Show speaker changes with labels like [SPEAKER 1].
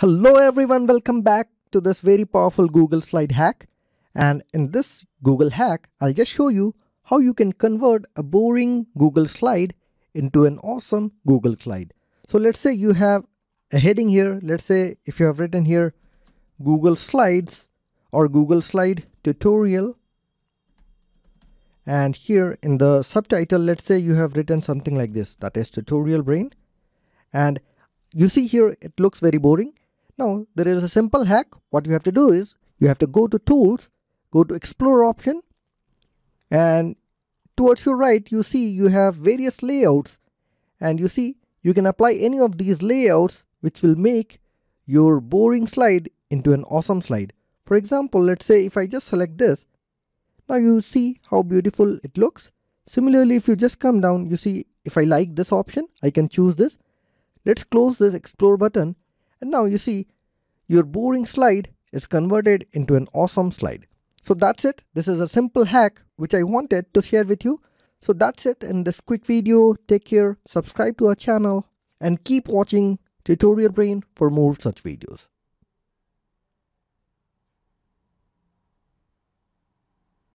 [SPEAKER 1] Hello everyone, welcome back to this very powerful Google slide hack. And in this Google hack, I'll just show you how you can convert a boring Google slide into an awesome Google slide. So let's say you have a heading here. Let's say if you have written here Google Slides or Google Slide tutorial. And here in the subtitle, let's say you have written something like this, that is tutorial brain. And you see here, it looks very boring now there is a simple hack. What you have to do is you have to go to tools, go to explore option and towards your right you see you have various layouts and you see you can apply any of these layouts which will make your boring slide into an awesome slide. For example, let's say if I just select this, now you see how beautiful it looks. Similarly, if you just come down, you see if I like this option, I can choose this. Let's close this explore button and now you see your boring slide is converted into an awesome slide. So that's it. This is a simple hack which I wanted to share with you. So that's it in this quick video. Take care, subscribe to our channel and keep watching Tutorial Brain for more such videos.